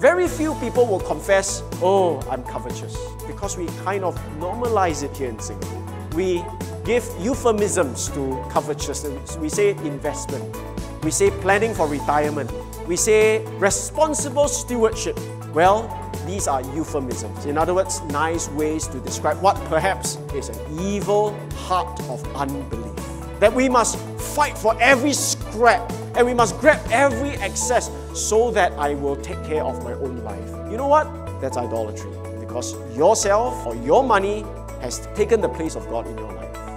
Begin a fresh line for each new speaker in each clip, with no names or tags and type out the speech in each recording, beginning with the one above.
Very few people will confess, oh, I'm covetous, because we kind of normalize it here in Singapore. We give euphemisms to covetousness. We say investment, we say planning for retirement, we say responsible stewardship. Well, these are euphemisms. In other words, nice ways to describe what perhaps is an evil heart of unbelief. That we must fight for every scrap and we must grab every excess so that I will take care of my own life. You know what? That's idolatry because yourself or your money has taken the place of God in your life.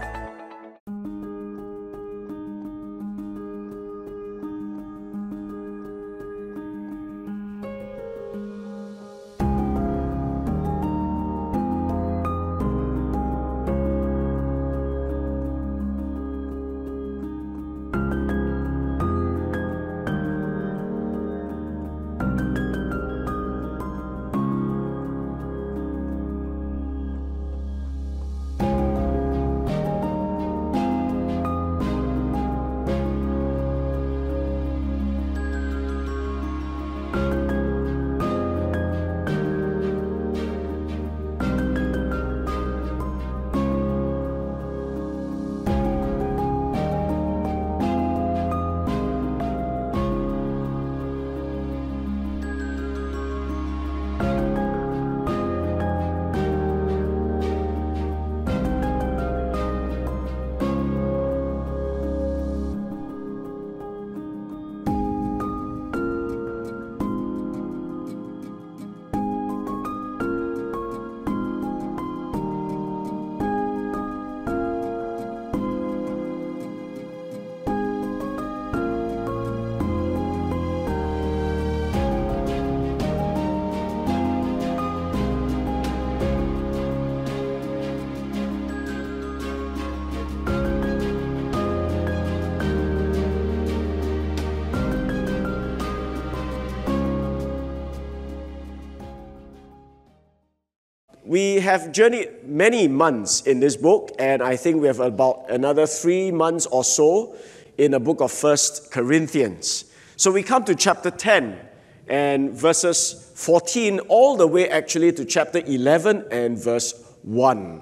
Have journeyed many months in this book, and I think we have about another three months or so in the book of First Corinthians. So we come to chapter 10 and verses 14 all the way actually to chapter 11 and verse 1.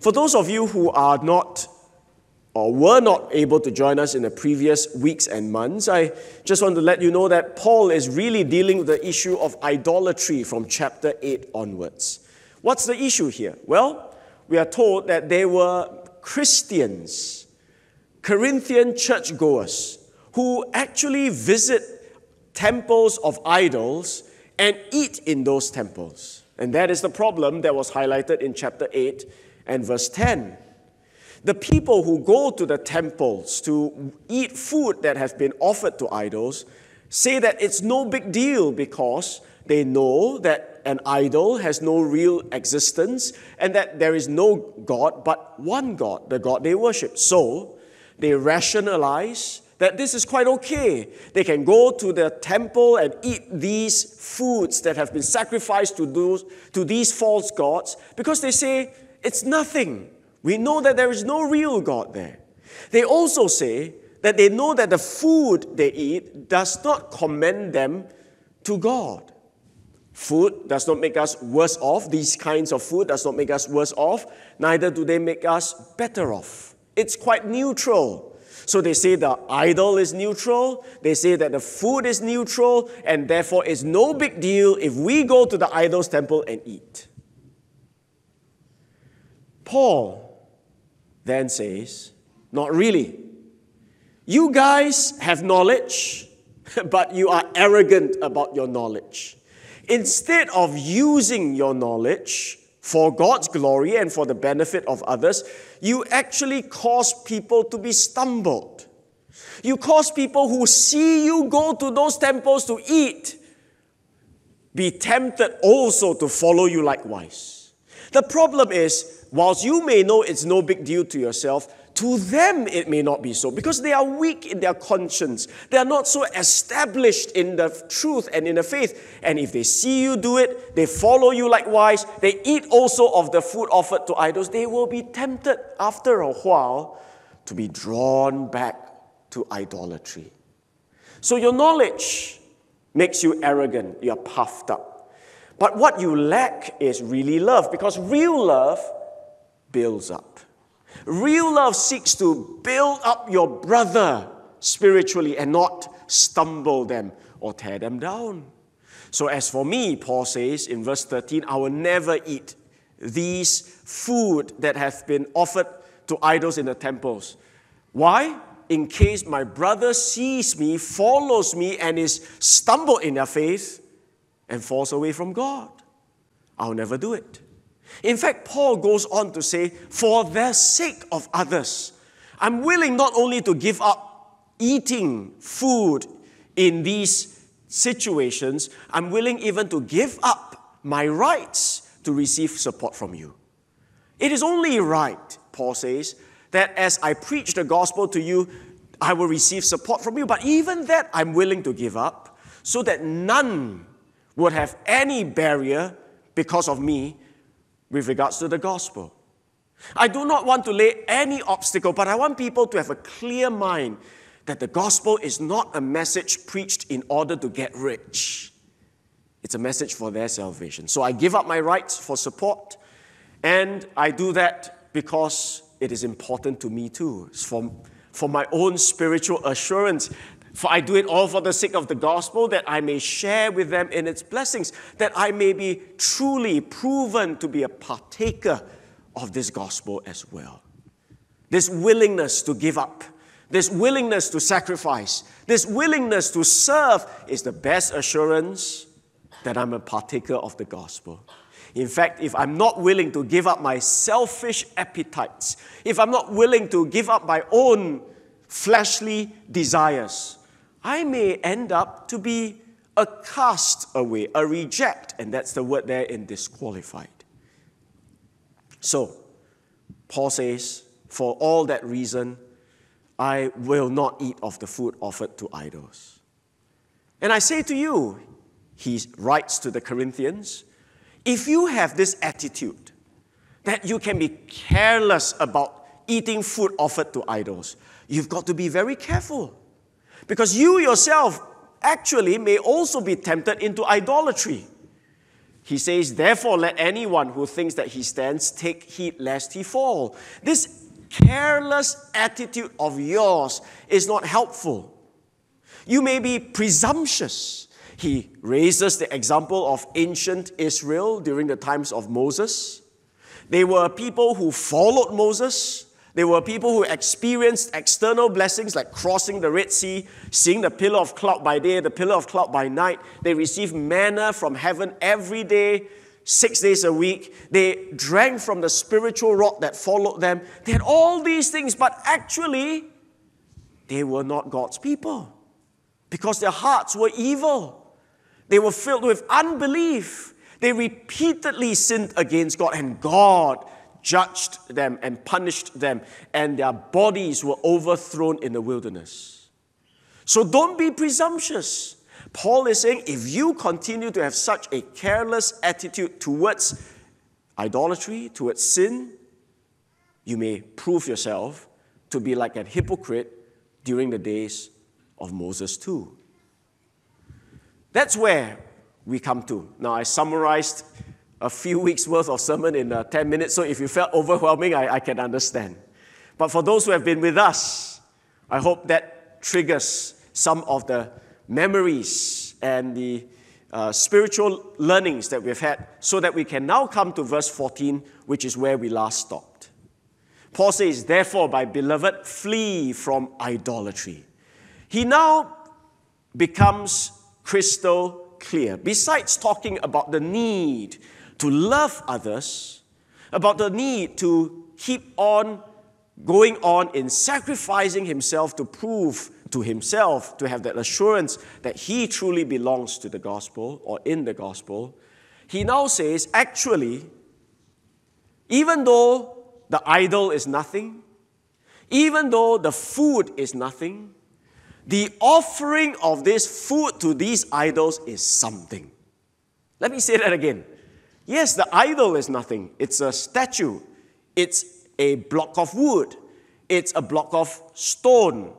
For those of you who are not or were not able to join us in the previous weeks and months, I just want to let you know that Paul is really dealing with the issue of idolatry from chapter 8 onwards. What's the issue here? Well, we are told that they were Christians, Corinthian churchgoers, who actually visit temples of idols and eat in those temples. And that is the problem that was highlighted in chapter 8 and verse 10. The people who go to the temples to eat food that has been offered to idols say that it's no big deal because they know that an idol has no real existence and that there is no God but one God, the God they worship. So they rationalize that this is quite okay. They can go to the temple and eat these foods that have been sacrificed to, those, to these false gods because they say it's nothing. We know that there is no real God there. They also say that they know that the food they eat does not commend them to God. Food does not make us worse off. These kinds of food does not make us worse off. Neither do they make us better off. It's quite neutral. So they say the idol is neutral, they say that the food is neutral, and therefore it's no big deal if we go to the idol's temple and eat. Paul then says, Not really. You guys have knowledge, but you are arrogant about your knowledge. Instead of using your knowledge for God's glory and for the benefit of others, you actually cause people to be stumbled. You cause people who see you go to those temples to eat be tempted also to follow you likewise. The problem is, whilst you may know it's no big deal to yourself, to them, it may not be so because they are weak in their conscience. They are not so established in the truth and in the faith. And if they see you do it, they follow you likewise, they eat also of the food offered to idols, they will be tempted after a while to be drawn back to idolatry. So your knowledge makes you arrogant, you're puffed up. But what you lack is really love because real love builds up. Real love seeks to build up your brother spiritually and not stumble them or tear them down. So, as for me, Paul says in verse 13, I will never eat these food that have been offered to idols in the temples. Why? In case my brother sees me, follows me, and is stumbled in their faith and falls away from God. I'll never do it. In fact, Paul goes on to say, For the sake of others, I'm willing not only to give up eating food in these situations, I'm willing even to give up my rights to receive support from you. It is only right, Paul says, that as I preach the gospel to you, I will receive support from you. But even that I'm willing to give up so that none would have any barrier because of me with regards to the gospel. I do not want to lay any obstacle, but I want people to have a clear mind that the gospel is not a message preached in order to get rich. It's a message for their salvation. So I give up my rights for support, and I do that because it is important to me too. It's for, for my own spiritual assurance. For I do it all for the sake of the gospel, that I may share with them in its blessings, that I may be truly proven to be a partaker of this gospel as well. This willingness to give up this willingness to sacrifice, this willingness to serve is the best assurance that I'm a partaker of the gospel. In fact, if I'm not willing to give up my selfish appetites, if I'm not willing to give up my own fleshly desires, I may end up to be a cast away, a reject, and that's the word there in disqualified. So, Paul says, for all that reason, I will not eat of the food offered to idols. And I say to you, he writes to the Corinthians, if you have this attitude that you can be careless about eating food offered to idols, you've got to be very careful. Because you yourself actually may also be tempted into idolatry. He says, Therefore, let anyone who thinks that he stands take heed lest he fall. This careless attitude of yours is not helpful. You may be presumptuous. He raises the example of ancient Israel during the times of Moses. They were people who followed Moses. They were people who experienced external blessings like crossing the Red Sea, seeing the pillar of cloud by day, the pillar of cloud by night. They received manna from heaven every day six days a week. They drank from the spiritual rock that followed them. They had all these things, but actually, they were not God's people because their hearts were evil. They were filled with unbelief. They repeatedly sinned against God, and God judged them and punished them, and their bodies were overthrown in the wilderness. So don't be presumptuous. Paul is saying if you continue to have such a careless attitude towards idolatry, towards sin, you may prove yourself to be like a hypocrite during the days of Moses, too. That's where we come to. Now, I summarized a few weeks' worth of sermon in uh, 10 minutes, so if you felt overwhelming, I, I can understand. But for those who have been with us, I hope that triggers some of the memories and the uh, spiritual learnings that we've had so that we can now come to verse 14, which is where we last stopped. Paul says, Therefore, my beloved, flee from idolatry. He now becomes crystal clear. Besides talking about the need to love others, about the need to keep on going on in sacrificing himself to prove to himself to have that assurance that he truly belongs to the gospel or in the gospel, he now says, actually, even though the idol is nothing, even though the food is nothing, the offering of this food to these idols is something. Let me say that again. Yes, the idol is nothing. It's a statue, it's a block of wood, it's a block of stone,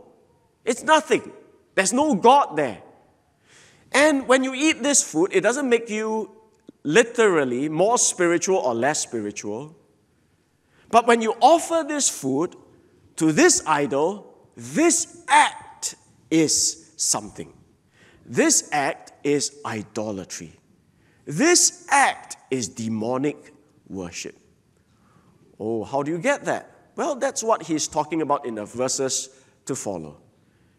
it's nothing. There's no God there. And when you eat this food, it doesn't make you literally more spiritual or less spiritual. But when you offer this food to this idol, this act is something. This act is idolatry. This act is demonic worship. Oh, how do you get that? Well, that's what he's talking about in the verses to follow.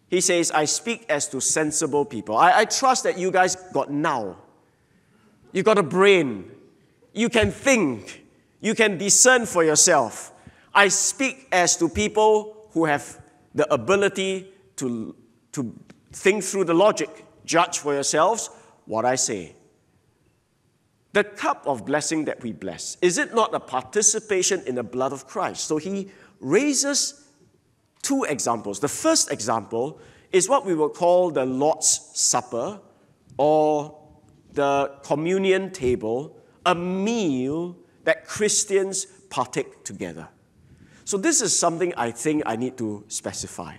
He says, I speak as to sensible people. I, I trust that you guys got now. You got a brain. You can think. You can discern for yourself. I speak as to people who have the ability to, to think through the logic, judge for yourselves what I say. The cup of blessing that we bless, is it not a participation in the blood of Christ? So he raises two examples. The first example is what we will call the Lord's Supper or the communion table, a meal that Christians partake together. So, this is something I think I need to specify.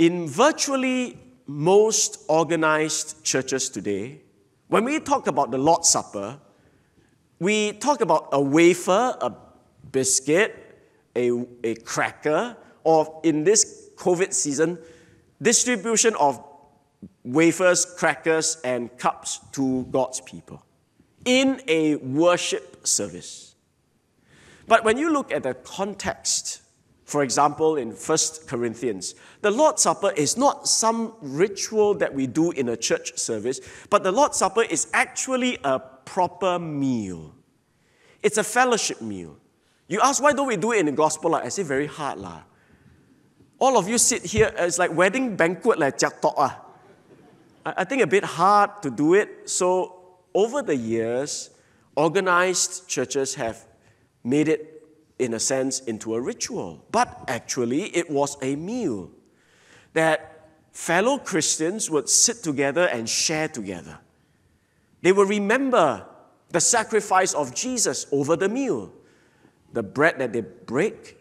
In virtually most organized churches today, when we talk about the Lord's Supper, we talk about a wafer, a biscuit, a, a cracker, or in this COVID season, distribution of wafers, crackers, and cups to God's people in a worship service. But when you look at the context, for example, in 1 Corinthians, the Lord's Supper is not some ritual that we do in a church service, but the Lord's Supper is actually a proper meal. It's a fellowship meal. You ask, why don't we do it in the gospel? I say, very hard. Lah. All of you sit here, it's like wedding banquet, like ah. I think a bit hard to do it. So, over the years, organized churches have made it in a sense, into a ritual. But actually, it was a meal that fellow Christians would sit together and share together. They would remember the sacrifice of Jesus over the meal. The bread that they break,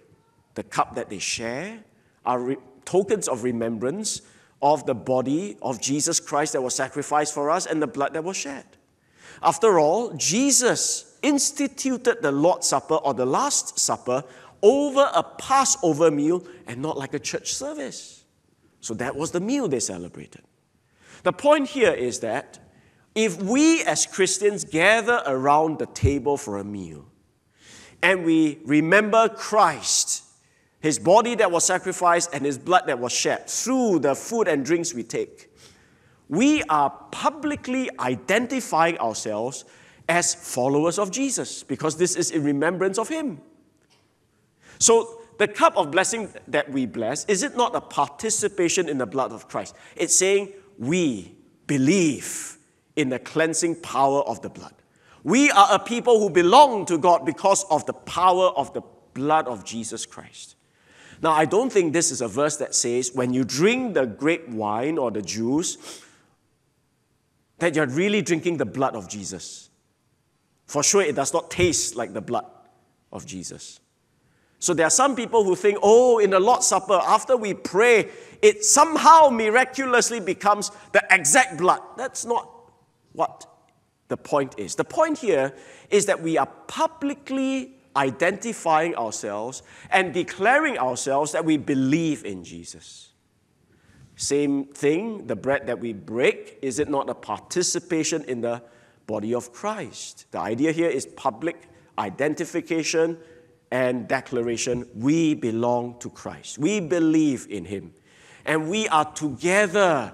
the cup that they share, are re- tokens of remembrance of the body of Jesus Christ that was sacrificed for us and the blood that was shed. After all, Jesus instituted the Lord's Supper or the Last Supper over a Passover meal and not like a church service. So that was the meal they celebrated. The point here is that if we as Christians gather around the table for a meal and we remember Christ, his body that was sacrificed and his blood that was shed through the food and drinks we take, we are publicly identifying ourselves as followers of Jesus because this is in remembrance of Him. So, the cup of blessing that we bless, is it not a participation in the blood of Christ? It's saying we believe in the cleansing power of the blood. We are a people who belong to God because of the power of the blood of Jesus Christ. Now, I don't think this is a verse that says when you drink the grape wine or the juice, that you're really drinking the blood of Jesus. For sure, it does not taste like the blood of Jesus. So there are some people who think, oh, in the Lord's Supper, after we pray, it somehow miraculously becomes the exact blood. That's not what the point is. The point here is that we are publicly identifying ourselves and declaring ourselves that we believe in Jesus. Same thing, the bread that we break, is it not a participation in the body of Christ? The idea here is public identification and declaration. We belong to Christ, we believe in Him, and we are together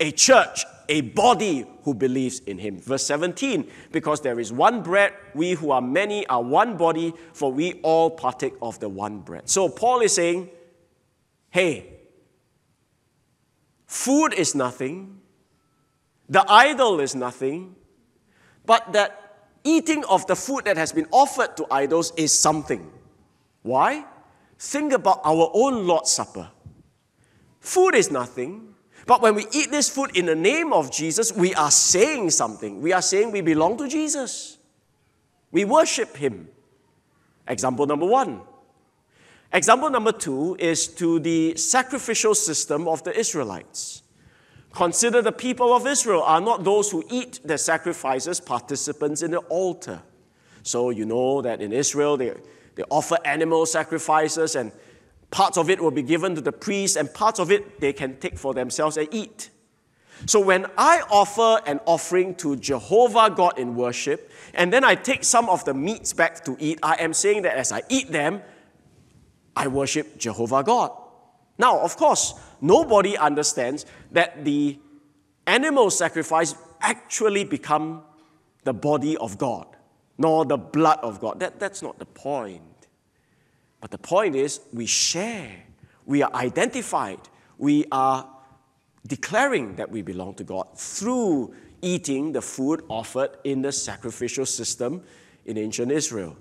a church, a body who believes in him. Verse 17, because there is one bread, we who are many are one body, for we all partake of the one bread. So Paul is saying, hey, Food is nothing, the idol is nothing, but that eating of the food that has been offered to idols is something. Why? Think about our own Lord's Supper. Food is nothing, but when we eat this food in the name of Jesus, we are saying something. We are saying we belong to Jesus. We worship Him. Example number one Example number two is to the sacrificial system of the Israelites. Consider the people of Israel are not those who eat the sacrifices participants in the altar. So you know that in Israel they, they offer animal sacrifices and parts of it will be given to the priests and parts of it they can take for themselves and eat. So when I offer an offering to Jehovah God in worship, and then I take some of the meats back to eat, I am saying that as I eat them, I worship Jehovah God. Now, of course, nobody understands that the animal sacrifice actually become the body of God, nor the blood of God. That, that's not the point. But the point is, we share, we are identified, we are declaring that we belong to God through eating the food offered in the sacrificial system in ancient Israel.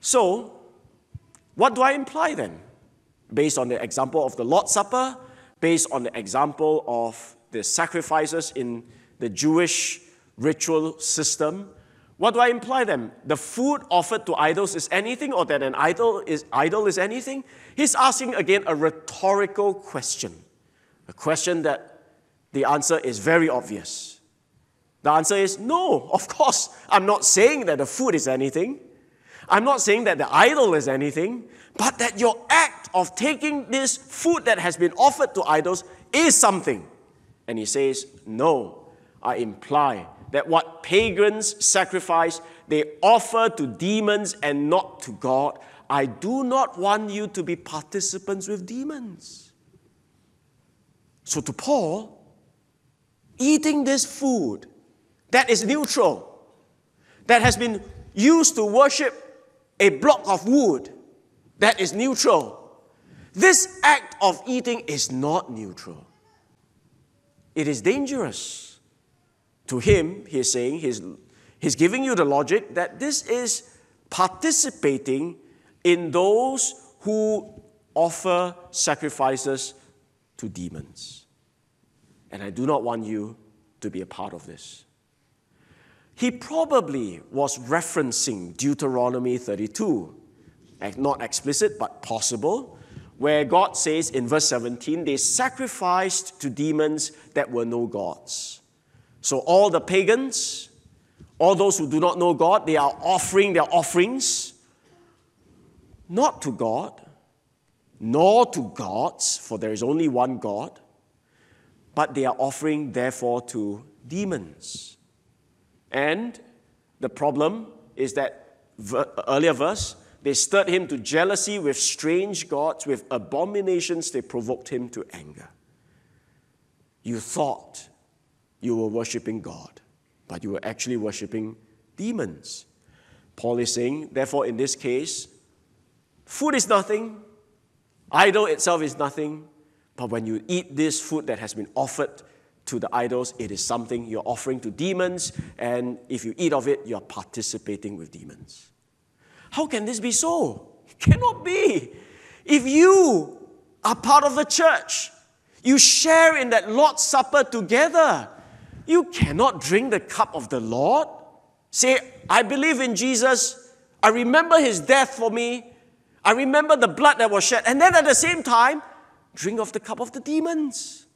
So, what do I imply then? Based on the example of the Lord's Supper, based on the example of the sacrifices in the Jewish ritual system, what do I imply then? The food offered to idols is anything, or that an idol is, idol is anything? He's asking again a rhetorical question. A question that the answer is very obvious. The answer is no, of course. I'm not saying that the food is anything. I'm not saying that the idol is anything, but that your act of taking this food that has been offered to idols is something. And he says, No, I imply that what pagans sacrifice, they offer to demons and not to God. I do not want you to be participants with demons. So, to Paul, eating this food that is neutral, that has been used to worship a block of wood that is neutral, this act of eating is not neutral. It is dangerous. To him, he's saying, he's, he's giving you the logic that this is participating in those who offer sacrifices to demons. And I do not want you to be a part of this. He probably was referencing Deuteronomy 32, not explicit but possible, where God says in verse 17, they sacrificed to demons that were no gods. So all the pagans, all those who do not know God, they are offering their offerings not to God, nor to gods, for there is only one God, but they are offering, therefore, to demons. And the problem is that earlier verse, they stirred him to jealousy with strange gods, with abominations, they provoked him to anger. You thought you were worshiping God, but you were actually worshiping demons. Paul is saying, therefore, in this case, food is nothing, Idol itself is nothing, but when you eat this food that has been offered to the idols, it is something you're offering to demons, and if you eat of it, you're participating with demons. How can this be so? It cannot be. If you are part of the church, you share in that Lord's Supper together, you cannot drink the cup of the Lord. Say, I believe in Jesus, I remember his death for me, I remember the blood that was shed. And then at the same time, drink of the cup of the demons.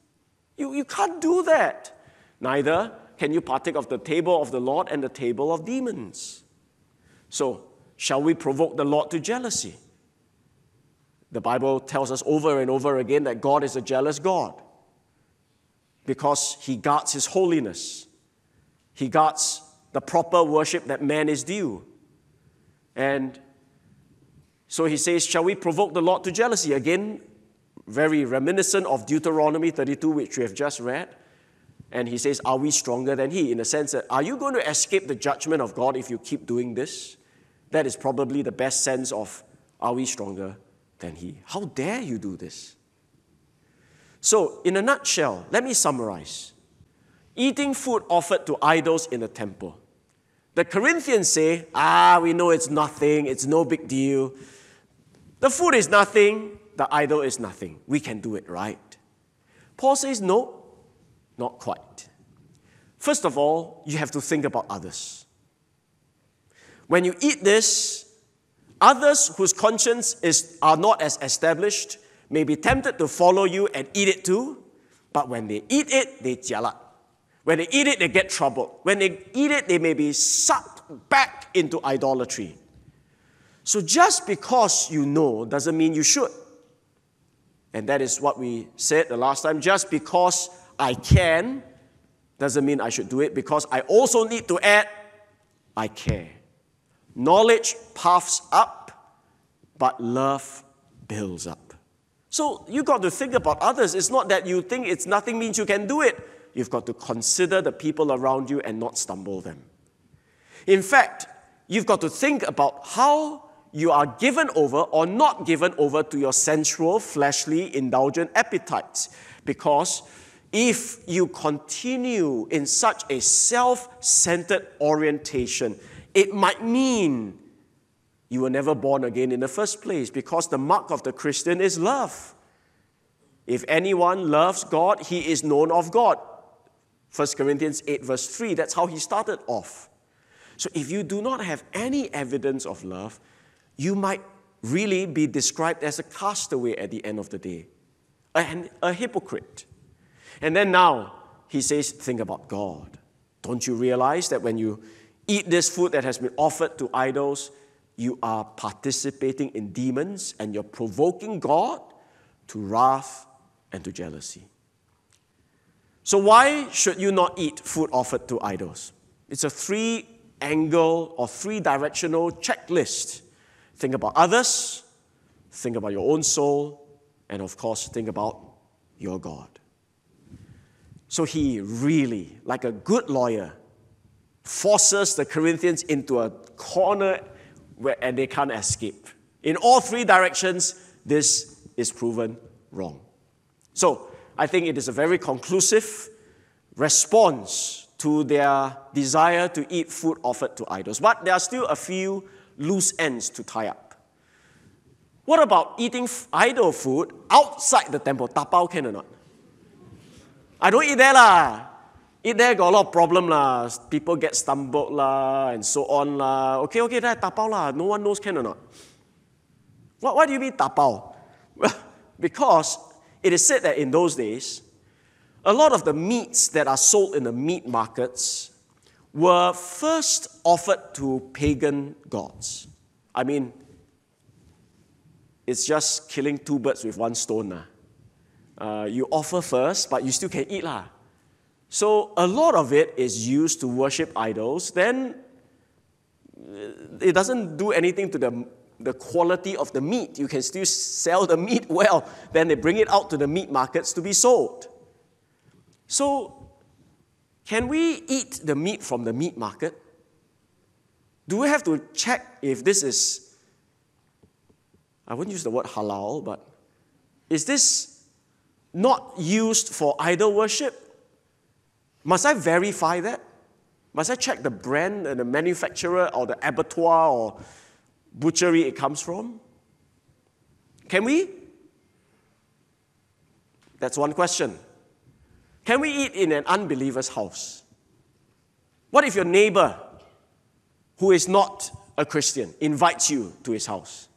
You, you can't do that. Neither can you partake of the table of the Lord and the table of demons. So, shall we provoke the Lord to jealousy? The Bible tells us over and over again that God is a jealous God because He guards His holiness, He guards the proper worship that man is due. And so he says, Shall we provoke the Lord to jealousy? Again, very reminiscent of Deuteronomy 32, which we have just read. And he says, Are we stronger than he? In the sense that, are you going to escape the judgment of God if you keep doing this? That is probably the best sense of, Are we stronger than he? How dare you do this? So, in a nutshell, let me summarize. Eating food offered to idols in the temple. The Corinthians say, Ah, we know it's nothing, it's no big deal. The food is nothing, the idol is nothing. We can do it, right? Paul says, no, not quite. First of all, you have to think about others. When you eat this, others whose conscience is, are not as established may be tempted to follow you and eat it too. But when they eat it, they jialat. When they eat it, they get troubled. When they eat it, they may be sucked back into idolatry. So just because you know doesn't mean you should. And that is what we said the last time. Just because I can doesn't mean I should do it, because I also need to add, I care. Knowledge puffs up, but love builds up. So you've got to think about others. It's not that you think it's nothing means you can do it. You've got to consider the people around you and not stumble them. In fact, you've got to think about how you are given over or not given over to your sensual, fleshly, indulgent appetites. Because if you continue in such a self centered orientation, it might mean you were never born again in the first place because the mark of the Christian is love. If anyone loves God, he is known of God. 1 Corinthians 8, verse 3, that's how he started off. So if you do not have any evidence of love, you might really be described as a castaway at the end of the day, a, a hypocrite. And then now he says, think about God. Don't you realize that when you eat this food that has been offered to idols, you are participating in demons and you're provoking God to wrath and to jealousy. So, why should you not eat food offered to idols? It's a three angle or three directional checklist. Think about others, think about your own soul, and of course, think about your God. So, he really, like a good lawyer, forces the Corinthians into a corner where, and they can't escape. In all three directions, this is proven wrong. So, I think it is a very conclusive response to their desire to eat food offered to idols. But there are still a few loose ends to tie up. What about eating idol food outside the temple? Tapao can or not? I don't eat there lah. Eat there got a lot of problem lah. People get stumbled lah and so on lah. Okay, okay, that tapao lah. No one knows can or not. What, why do you mean tapao? Well, because it is said that in those days, a lot of the meats that are sold in the meat markets were first offered to pagan gods. I mean, it's just killing two birds with one stone. Uh, you offer first, but you still can eat. Lah. So a lot of it is used to worship idols. Then it doesn't do anything to the the quality of the meat. You can still sell the meat well. Then they bring it out to the meat markets to be sold. So, can we eat the meat from the meat market? Do we have to check if this is, I wouldn't use the word halal, but is this not used for idol worship? Must I verify that? Must I check the brand and the manufacturer or the abattoir or butchery it comes from? Can we? That's one question. Can we eat in an unbeliever's house? What if your neighbor, who is not a Christian, invites you to his house?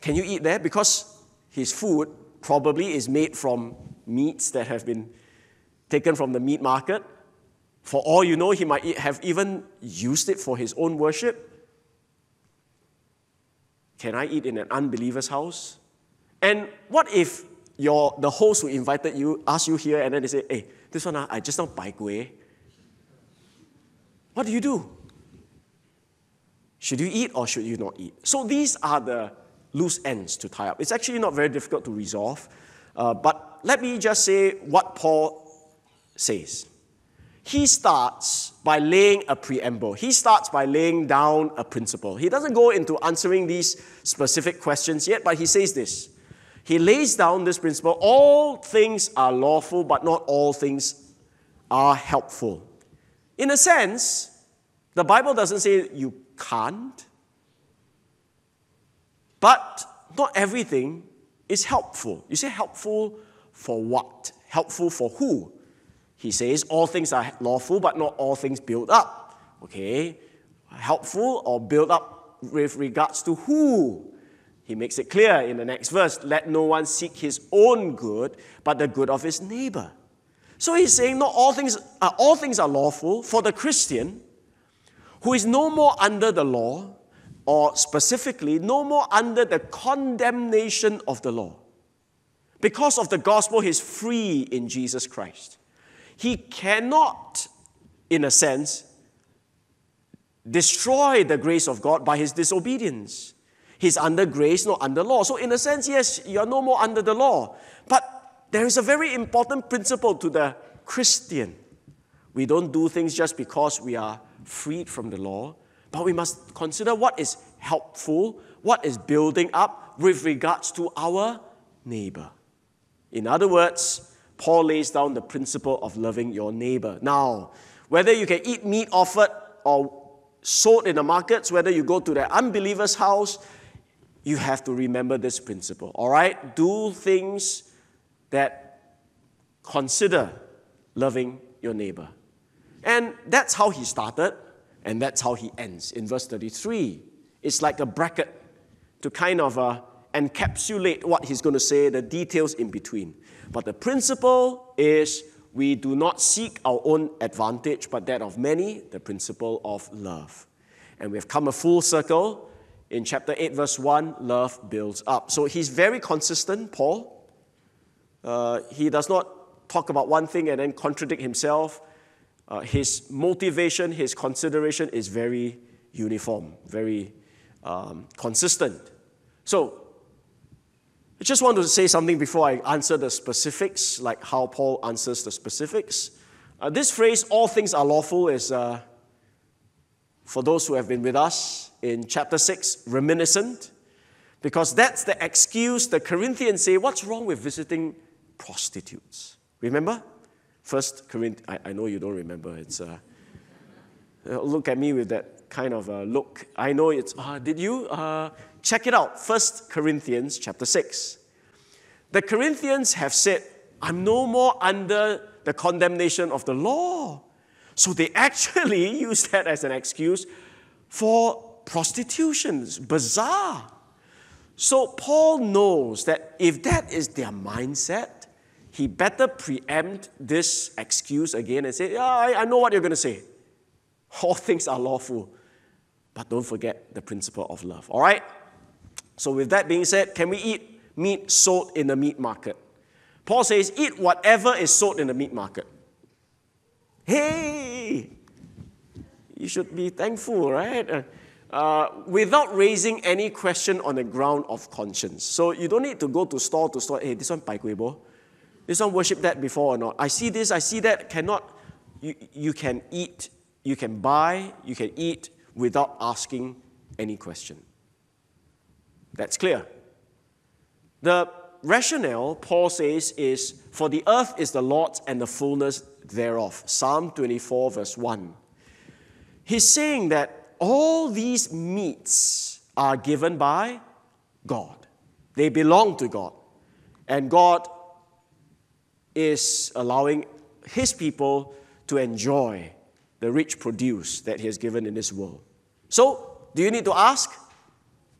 Can you eat there? Because his food probably is made from meats that have been taken from the meat market. For all you know, he might have even used it for his own worship. Can I eat in an unbeliever's house? And what if your, the host who invited you ask you here and then they say, hey, this one, uh, I just don't buy kueh. What do you do? Should you eat or should you not eat? So these are the loose ends to tie up. It's actually not very difficult to resolve, uh, but let me just say what Paul says he starts by laying a preamble. He starts by laying down a principle. He doesn't go into answering these specific questions yet, but he says this. He lays down this principle all things are lawful, but not all things are helpful. In a sense, the Bible doesn't say you can't, but not everything is helpful. You say helpful for what? Helpful for who? He says all things are lawful, but not all things build up. Okay? Helpful or build up with regards to who? He makes it clear in the next verse let no one seek his own good, but the good of his neighbor. So he's saying not all things are, all things are lawful for the Christian who is no more under the law, or specifically, no more under the condemnation of the law. Because of the gospel, he's free in Jesus Christ. He cannot, in a sense, destroy the grace of God by his disobedience. He's under grace, not under law. So, in a sense, yes, you're no more under the law. But there is a very important principle to the Christian. We don't do things just because we are freed from the law, but we must consider what is helpful, what is building up with regards to our neighbor. In other words, Paul lays down the principle of loving your neighbor. Now, whether you can eat meat offered or sold in the markets, whether you go to the unbeliever's house, you have to remember this principle. All right? Do things that consider loving your neighbor. And that's how he started, and that's how he ends in verse 33. It's like a bracket to kind of uh, encapsulate what he's going to say, the details in between. But the principle is we do not seek our own advantage, but that of many, the principle of love. And we have come a full circle. In chapter 8, verse 1, love builds up. So he's very consistent, Paul. Uh, he does not talk about one thing and then contradict himself. Uh, his motivation, his consideration is very uniform, very um, consistent. So I just want to say something before I answer the specifics, like how Paul answers the specifics. Uh, this phrase, all things are lawful, is uh, for those who have been with us in chapter 6, reminiscent, because that's the excuse the Corinthians say, what's wrong with visiting prostitutes? Remember? First Corinthians, I, I know you don't remember. It's uh, look at me with that kind of uh, look. I know it's, uh, did you? Uh, Check it out, 1 Corinthians chapter 6. The Corinthians have said, I'm no more under the condemnation of the law. So they actually use that as an excuse for prostitutions. Bizarre. So Paul knows that if that is their mindset, he better preempt this excuse again and say, Yeah, I, I know what you're going to say. All things are lawful. But don't forget the principle of love. All right? So, with that being said, can we eat meat sold in the meat market? Paul says, eat whatever is sold in the meat market. Hey! You should be thankful, right? Uh, Uh, without raising any question on the ground of conscience. So you don't need to go to store to store. Hey, this one pai bo. This one worship that before or not? I see this, I see that. Cannot. You, you can eat, you can buy, you can eat without asking any question. That's clear. The rationale, Paul says, is for the earth is the Lord's and the fullness thereof. Psalm 24, verse 1. He's saying that all these meats are given by God, they belong to God. And God is allowing His people to enjoy the rich produce that He has given in this world. So, do you need to ask?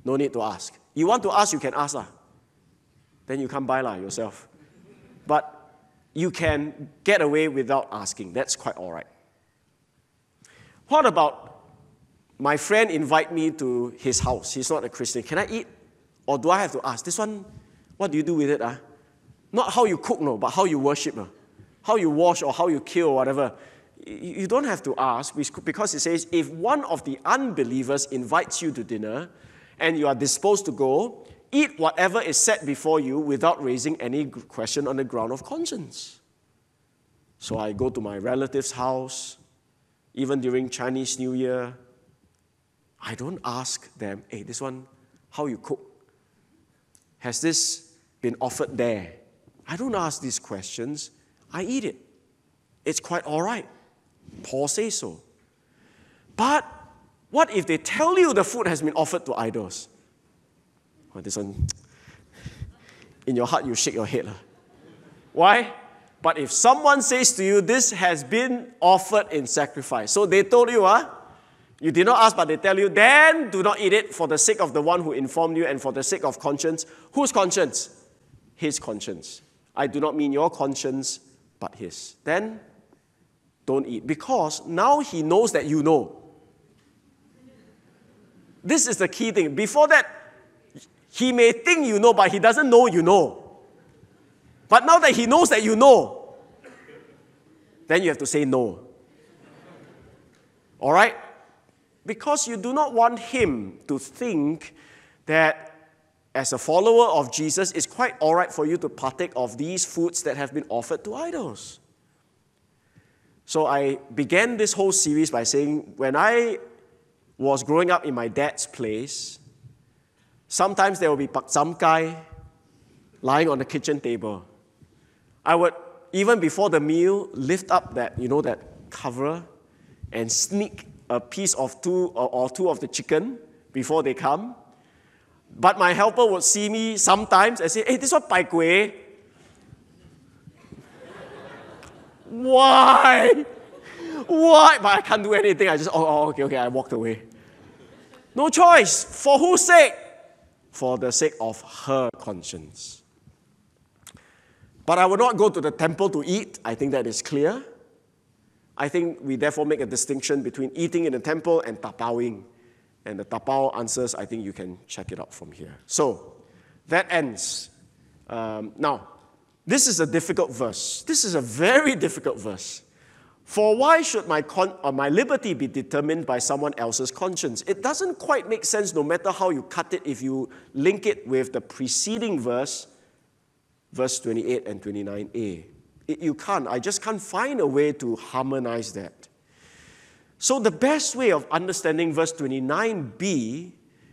No need to ask. You want to ask, you can ask. Lah. Then you come by lah, yourself. But you can get away without asking. That's quite all right. What about my friend invite me to his house? He's not a Christian. Can I eat? Or do I have to ask? This one, what do you do with it? Ah? Not how you cook, no, but how you worship. No? How you wash or how you kill or whatever. You don't have to ask because it says if one of the unbelievers invites you to dinner, and you are disposed to go, eat whatever is set before you without raising any question on the ground of conscience. So I go to my relative's house, even during Chinese New Year. I don't ask them, hey, this one, how you cook? Has this been offered there? I don't ask these questions. I eat it. It's quite all right. Paul says so. But what if they tell you the food has been offered to idols? Well, this one, in your heart, you shake your head. Why? But if someone says to you, this has been offered in sacrifice, so they told you, huh? You did not ask, but they tell you, then do not eat it for the sake of the one who informed you and for the sake of conscience. Whose conscience? His conscience. I do not mean your conscience, but his. Then don't eat because now he knows that you know. This is the key thing. Before that, he may think you know, but he doesn't know you know. But now that he knows that you know, then you have to say no. All right? Because you do not want him to think that as a follower of Jesus, it's quite all right for you to partake of these foods that have been offered to idols. So I began this whole series by saying when I was growing up in my dad's place, sometimes there will be pak sam lying on the kitchen table. I would, even before the meal, lift up that, you know, that cover and sneak a piece of two or, two of the chicken before they come. But my helper would see me sometimes and say, hey, this one pai kueh. Why? Why? But I can't do anything. I just, oh, oh, okay, okay, I walked away. No choice. For whose sake? For the sake of her conscience. But I will not go to the temple to eat. I think that is clear. I think we therefore make a distinction between eating in the temple and tapawing. And the tapao answers, I think you can check it out from here. So that ends. Um, now, this is a difficult verse. This is a very difficult verse. For why should my, con- or my liberty be determined by someone else's conscience? It doesn't quite make sense no matter how you cut it if you link it with the preceding verse, verse 28 and 29a. It, you can't. I just can't find a way to harmonize that. So, the best way of understanding verse 29b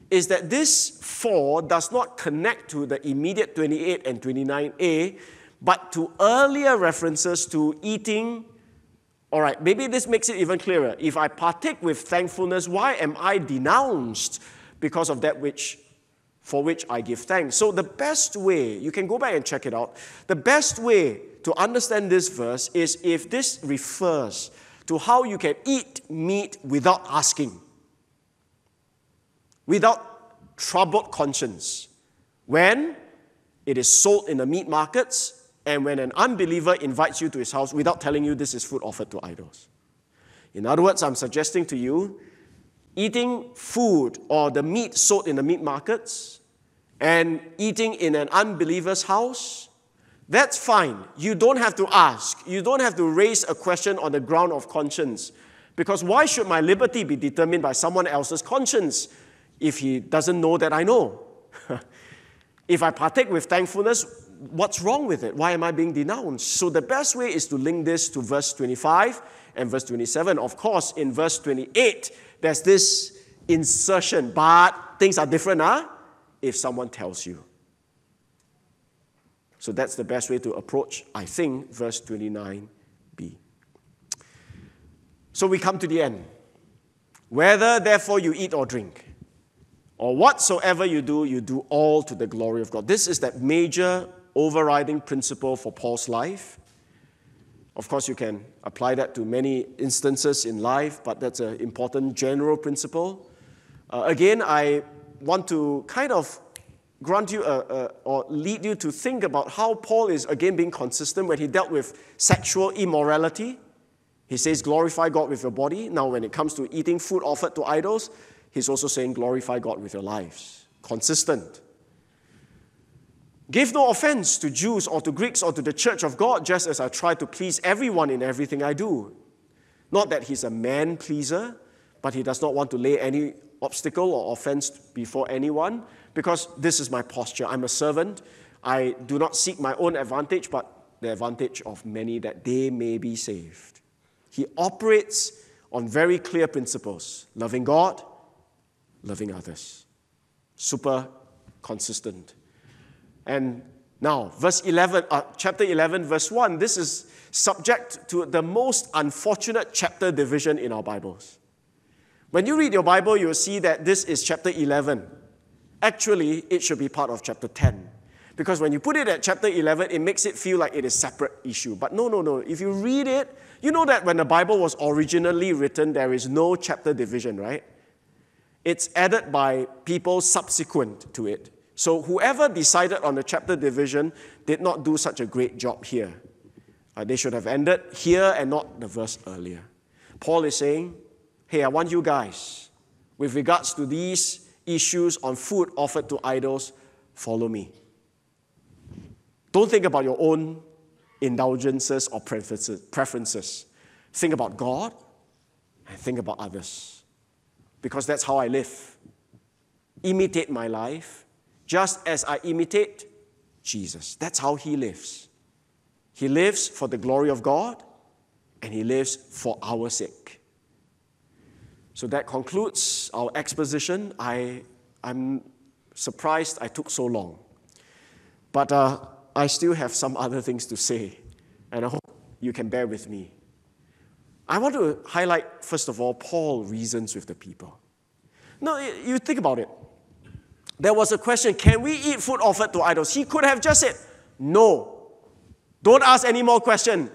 is that this for does not connect to the immediate 28 and 29a, but to earlier references to eating. All right, maybe this makes it even clearer. If I partake with thankfulness, why am I denounced because of that which for which I give thanks? So the best way, you can go back and check it out. The best way to understand this verse is if this refers to how you can eat meat without asking, without troubled conscience. When it is sold in the meat markets, and when an unbeliever invites you to his house without telling you this is food offered to idols. In other words, I'm suggesting to you eating food or the meat sold in the meat markets and eating in an unbeliever's house that's fine. You don't have to ask. You don't have to raise a question on the ground of conscience. Because why should my liberty be determined by someone else's conscience if he doesn't know that I know? if I partake with thankfulness, what's wrong with it? Why am I being denounced? So the best way is to link this to verse 25 and verse 27. Of course, in verse 28, there's this insertion, but things are different, huh? If someone tells you. So that's the best way to approach, I think, verse 29b. So we come to the end. Whether therefore you eat or drink, or whatsoever you do, you do all to the glory of God. This is that major overriding principle for Paul's life. Of course, you can apply that to many instances in life, but that's an important general principle. Uh, again, I want to kind of grant you a, a, or lead you to think about how Paul is again being consistent when he dealt with sexual immorality. He says, glorify God with your body. Now, when it comes to eating food offered to idols, he's also saying, glorify God with your lives. Consistent. Give no offense to Jews or to Greeks or to the church of God, just as I try to please everyone in everything I do. Not that he's a man pleaser, but he does not want to lay any obstacle or offense before anyone, because this is my posture. I'm a servant. I do not seek my own advantage, but the advantage of many that they may be saved. He operates on very clear principles loving God, loving others. Super consistent. And now, verse 11, uh, chapter 11, verse 1, this is subject to the most unfortunate chapter division in our Bibles. When you read your Bible, you'll see that this is chapter 11. Actually, it should be part of chapter 10. Because when you put it at chapter 11, it makes it feel like it is separate issue. But no, no, no. If you read it, you know that when the Bible was originally written, there is no chapter division, right? It's added by people subsequent to it. So whoever decided on the chapter division did not do such a great job here. Uh, they should have ended here and not the verse earlier. Paul is saying, hey, I want you guys, with regards to these issues on food offered to idols, follow me. Don't think about your own indulgences or preferences. Think about God and think about others. Because that's how I live. Imitate my life just as I imitate Jesus. That's how he lives. He lives for the glory of God and he lives for our sake. So that concludes our exposition. I, I'm surprised I took so long. But uh, I still have some other things to say, and I hope you can bear with me. I want to highlight, first of all, Paul reasons with the people. Now, you think about it. There was a question can we eat food offered to idols? He could have just said, no. Don't ask any more questions.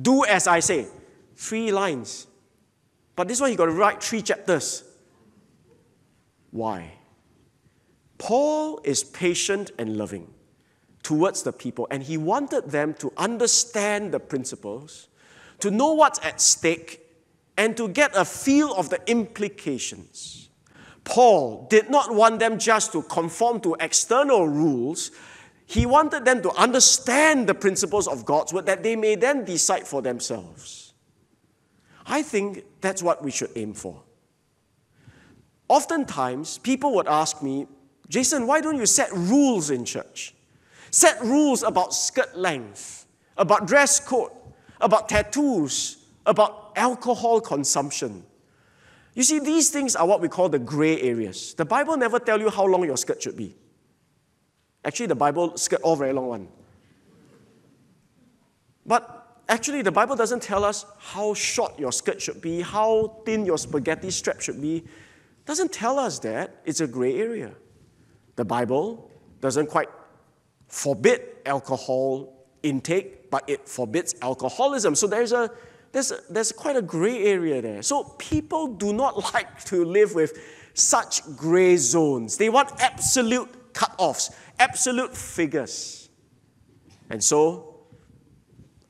Do as I say. Three lines. But this one, he got to write three chapters. Why? Paul is patient and loving towards the people, and he wanted them to understand the principles, to know what's at stake, and to get a feel of the implications. Paul did not want them just to conform to external rules. He wanted them to understand the principles of God's word that they may then decide for themselves. I think that's what we should aim for. Oftentimes, people would ask me, Jason, why don't you set rules in church? Set rules about skirt length, about dress code, about tattoos, about alcohol consumption. You see, these things are what we call the gray areas. The Bible never tell you how long your skirt should be. Actually, the Bible skirt all very long one. But actually, the Bible doesn't tell us how short your skirt should be, how thin your spaghetti strap should be. It doesn't tell us that. It's a gray area. The Bible doesn't quite forbid alcohol intake, but it forbids alcoholism. So there's a there's, a, there's quite a gray area there. So people do not like to live with such gray zones. They want absolute cut-offs, absolute figures. And so,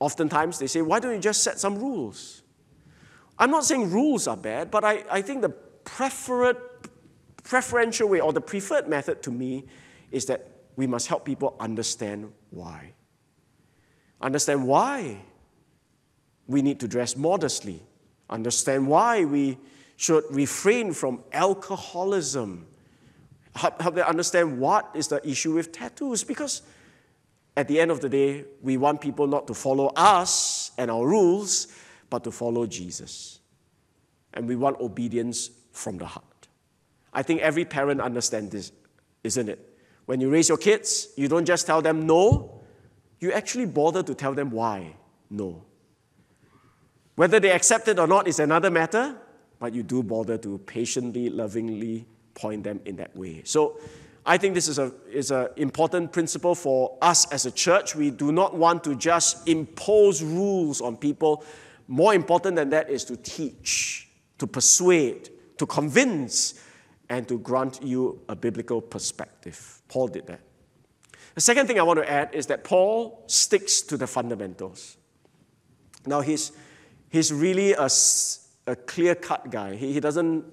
oftentimes they say, why don't you just set some rules? I'm not saying rules are bad, but I, I think the preferred, preferential way or the preferred method to me is that we must help people understand why. Understand why we need to dress modestly. Understand why we should refrain from alcoholism. Help, help them understand what is the issue with tattoos. Because at the end of the day, we want people not to follow us and our rules, but to follow Jesus. And we want obedience from the heart. I think every parent understands this, isn't it? When you raise your kids, you don't just tell them no, you actually bother to tell them why no. Whether they accept it or not is another matter, but you do bother to patiently, lovingly point them in that way. So I think this is an is a important principle for us as a church. We do not want to just impose rules on people. More important than that is to teach, to persuade, to convince, and to grant you a biblical perspective. Paul did that. The second thing I want to add is that Paul sticks to the fundamentals. Now, he's, he's really a, a clear cut guy. He, he doesn't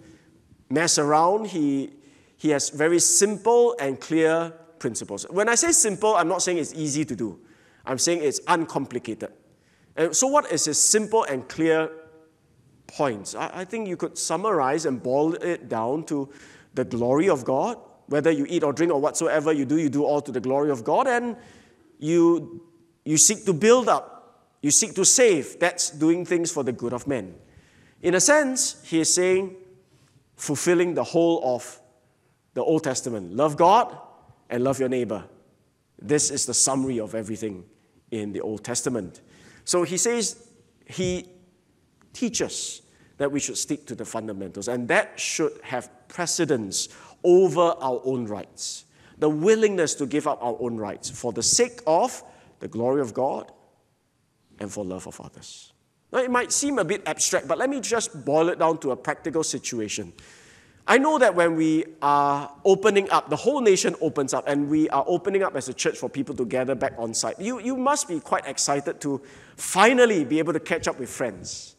mess around, he, he has very simple and clear principles. When I say simple, I'm not saying it's easy to do, I'm saying it's uncomplicated. And so, what is his simple and clear points? I, I think you could summarize and boil it down to the glory of God whether you eat or drink or whatsoever you do, you do all to the glory of God, and you, you seek to build up, you seek to save. That's doing things for the good of men. In a sense, he is saying, fulfilling the whole of the Old Testament love God and love your neighbor. This is the summary of everything in the Old Testament. So he says, he teaches that we should stick to the fundamentals, and that should have precedence over our own rights. the willingness to give up our own rights for the sake of the glory of God and for love of others. Now, it might seem a bit abstract, but let me just boil it down to a practical situation. I know that when we are opening up, the whole nation opens up, and we are opening up as a church for people to gather back on site. You, you must be quite excited to finally be able to catch up with friends.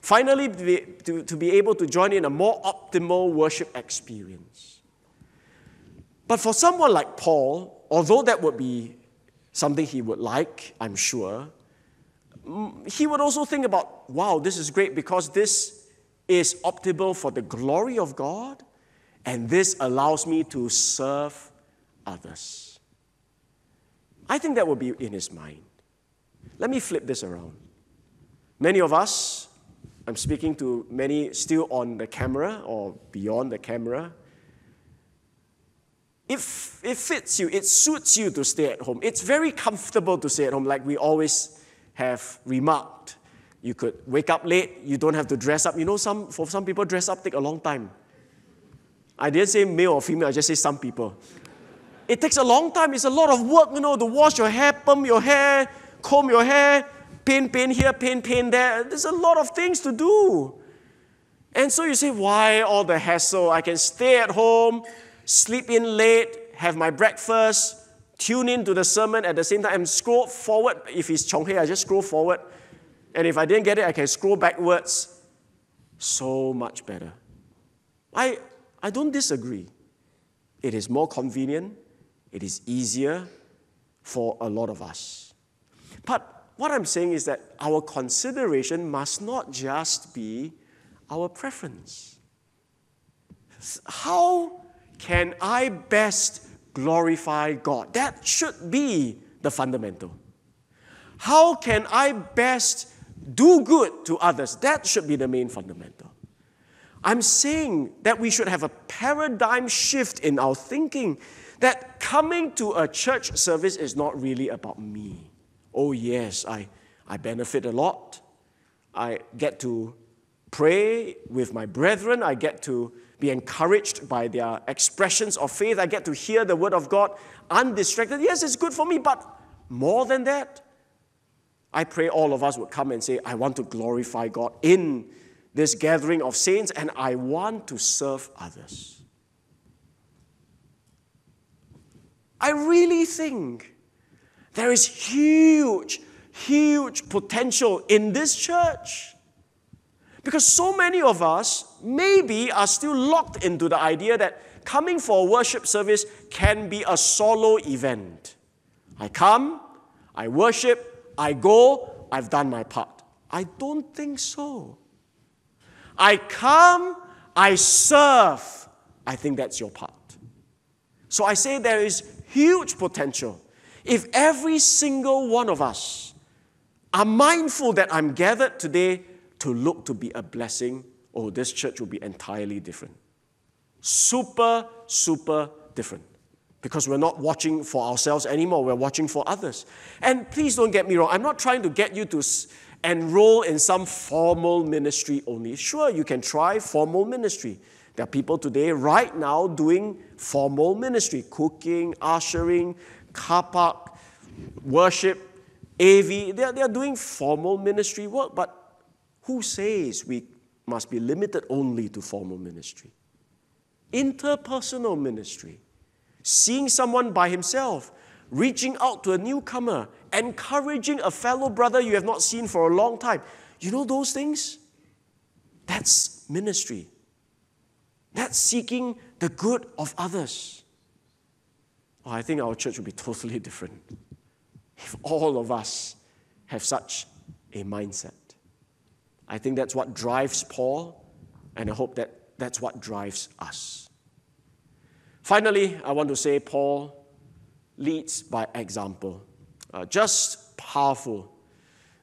Finally, be, to, to be able to join in a more optimal worship experience. But for someone like Paul, although that would be something he would like, I'm sure, he would also think about, wow, this is great because this is optimal for the glory of God, and this allows me to serve others. I think that would be in his mind. Let me flip this around. Many of us, I'm speaking to many still on the camera or beyond the camera. If it fits you, it suits you to stay at home. It's very comfortable to stay at home, like we always have remarked. You could wake up late, you don't have to dress up. You know, some, for some people, dress up take a long time. I didn't say male or female, I just say some people. It takes a long time, it's a lot of work, you know, to wash your hair, perm your hair, comb your hair, paint, paint here, paint, paint there. There's a lot of things to do. And so you say, why all the hassle? I can stay at home, sleep in late, have my breakfast, tune in to the sermon at the same time, and scroll forward. If it's Chong I just scroll forward. And if I didn't get it, I can scroll backwards. So much better. I, I don't disagree. It is more convenient, it is easier for a lot of us. But what I'm saying is that our consideration must not just be our preference. How can I best glorify God? That should be the fundamental. How can I best do good to others? That should be the main fundamental. I'm saying that we should have a paradigm shift in our thinking that coming to a church service is not really about me. Oh, yes, I, I benefit a lot. I get to pray with my brethren. I get to be encouraged by their expressions of faith. I get to hear the word of God undistracted. Yes, it's good for me, but more than that, I pray all of us would come and say, I want to glorify God in this gathering of saints and I want to serve others. I really think there is huge, huge potential in this church. Because so many of us maybe are still locked into the idea that coming for a worship service can be a solo event. I come, I worship, I go, I've done my part. I don't think so. I come, I serve. I think that's your part. So I say there is huge potential. If every single one of us are mindful that I'm gathered today to look to be a blessing, oh, this church will be entirely different. Super, super different. Because we're not watching for ourselves anymore, we're watching for others. And please don't get me wrong, I'm not trying to get you to enroll in some formal ministry only. Sure, you can try formal ministry. There are people today, right now, doing formal ministry cooking, ushering, car park, worship, AV. They are, they are doing formal ministry work, but who says we must be limited only to formal ministry? Interpersonal ministry, seeing someone by himself, reaching out to a newcomer, encouraging a fellow brother you have not seen for a long time. You know those things? That's ministry. That's seeking the good of others. Oh, I think our church would be totally different if all of us have such a mindset. I think that's what drives Paul, and I hope that that's what drives us. Finally, I want to say Paul leads by example. Uh, just powerful.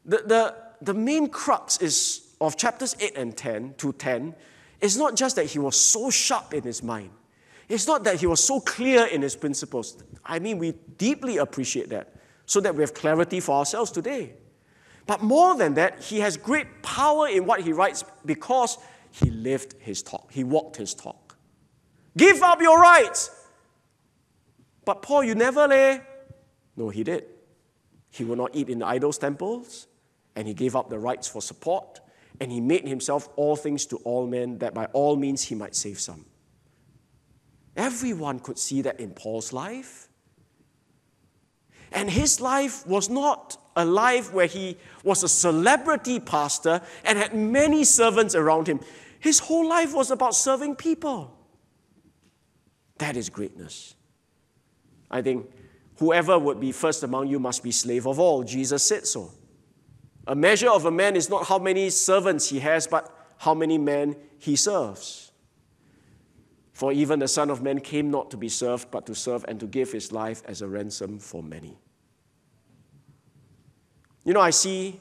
The, the, the main crux is of chapters 8 and 10 to 10 is not just that he was so sharp in his mind. It's not that he was so clear in his principles. I mean, we deeply appreciate that so that we have clarity for ourselves today. But more than that, he has great power in what he writes because he lived his talk, he walked his talk. Give up your rights. But Paul, you never lay. No, he did. He would not eat in the idols' temples, and he gave up the rights for support, and he made himself all things to all men, that by all means he might save some. Everyone could see that in Paul's life. And his life was not a life where he was a celebrity pastor and had many servants around him. His whole life was about serving people. That is greatness. I think whoever would be first among you must be slave of all. Jesus said so. A measure of a man is not how many servants he has, but how many men he serves. For even the Son of Man came not to be served, but to serve and to give his life as a ransom for many. You know, I see,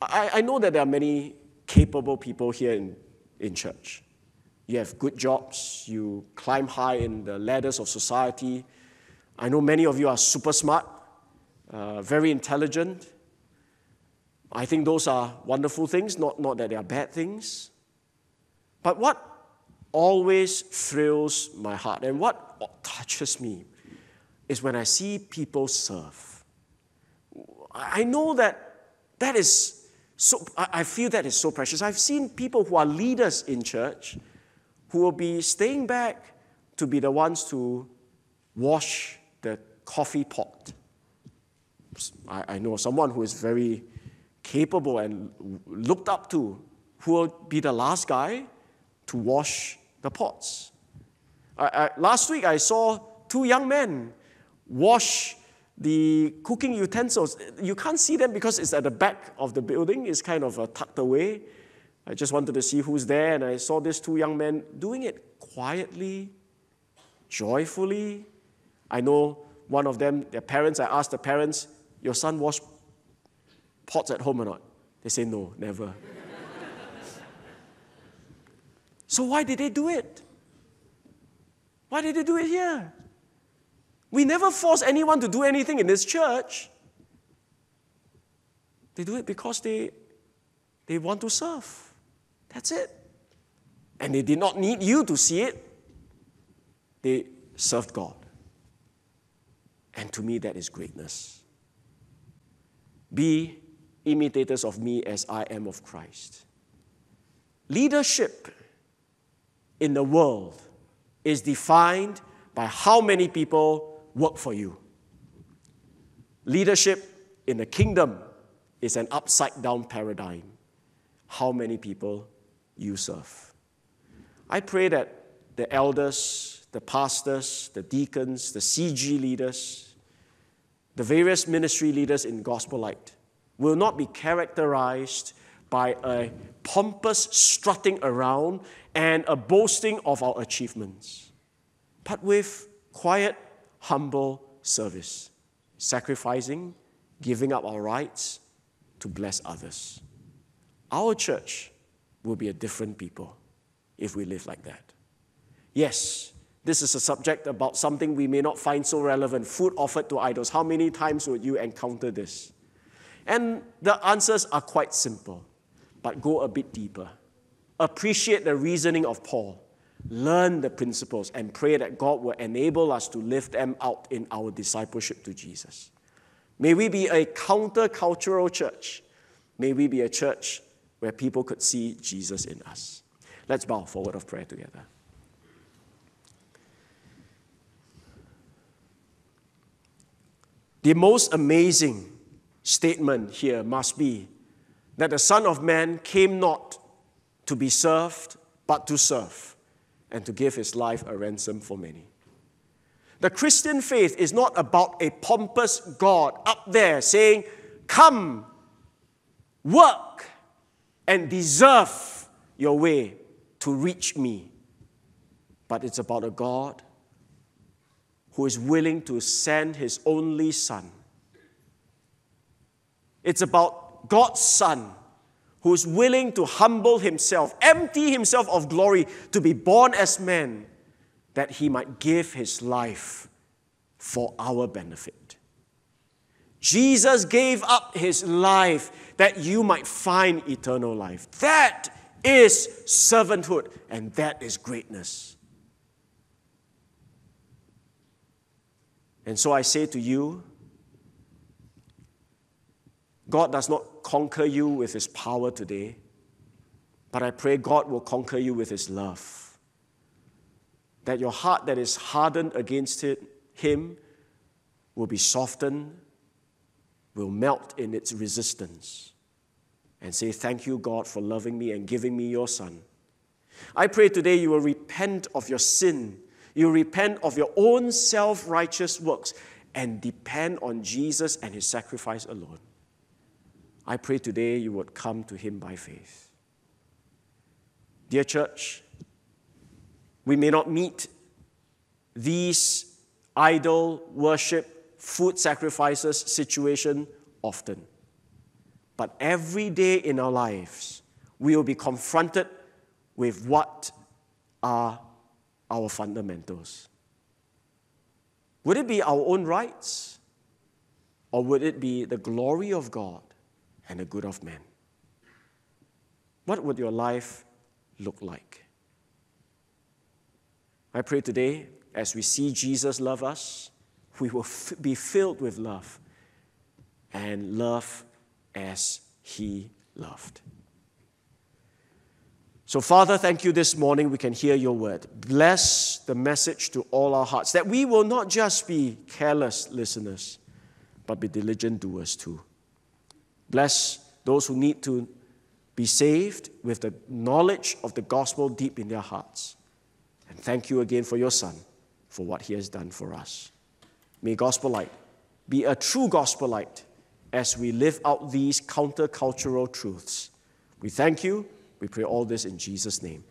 I, I know that there are many capable people here in, in church. You have good jobs, you climb high in the ladders of society. I know many of you are super smart, uh, very intelligent. I think those are wonderful things, not, not that they are bad things. But what always thrills my heart and what touches me is when I see people serve. I know that that is so, I feel that is so precious. I've seen people who are leaders in church who will be staying back to be the ones to wash the coffee pot. I, I know someone who is very capable and looked up to who will be the last guy to wash the pots. I, I, last week I saw two young men wash the cooking utensils. You can't see them because it's at the back of the building, it's kind of tucked away. I just wanted to see who's there, and I saw these two young men doing it quietly, joyfully. I know one of them, their parents, I asked the parents, Your son wash pots at home or not? They say, No, never. so why did they do it? Why did they do it here? We never force anyone to do anything in this church. They do it because they, they want to serve. That's it. And they did not need you to see it, they served God. And to me, that is greatness. Be imitators of me as I am of Christ. Leadership in the world is defined by how many people work for you. Leadership in the kingdom is an upside down paradigm. How many people you serve. I pray that the elders, the pastors, the deacons, the CG leaders, the various ministry leaders in Gospel Light will not be characterized by a pompous strutting around and a boasting of our achievements, but with quiet, humble service, sacrificing, giving up our rights to bless others. Our church will be a different people if we live like that. Yes, this is a subject about something we may not find so relevant food offered to idols. How many times would you encounter this? And the answers are quite simple, but go a bit deeper. Appreciate the reasoning of Paul, learn the principles, and pray that God will enable us to live them out in our discipleship to Jesus. May we be a countercultural church. May we be a church where people could see Jesus in us. Let's bow for a word of prayer together. The most amazing statement here must be that the Son of Man came not to be served, but to serve, and to give his life a ransom for many. The Christian faith is not about a pompous God up there saying, Come, work, and deserve your way to reach me. But it's about a God who is willing to send his only Son. It's about God's Son who is willing to humble himself, empty himself of glory, to be born as man, that he might give his life for our benefit. Jesus gave up his life that you might find eternal life. That is servanthood, and that is greatness. And so I say to you, God does not conquer you with his power today, but I pray God will conquer you with his love. That your heart that is hardened against it, him will be softened, will melt in its resistance, and say, Thank you, God, for loving me and giving me your son. I pray today you will repent of your sin. You repent of your own self righteous works and depend on Jesus and his sacrifice alone. I pray today you would come to him by faith. Dear church, we may not meet these idol worship, food sacrifices situation often. But every day in our lives, we will be confronted with what are our fundamentals. Would it be our own rights? Or would it be the glory of God and the good of men? What would your life look like? I pray today, as we see Jesus love us, we will f- be filled with love and love as he loved. So, Father, thank you this morning we can hear your word. Bless the message to all our hearts, that we will not just be careless listeners, but be diligent doers too. Bless those who need to be saved with the knowledge of the gospel deep in their hearts. And thank you again for your Son, for what he has done for us. May Gospel Light be a true gospel light as we live out these countercultural truths. We thank you we pray all this in Jesus' name.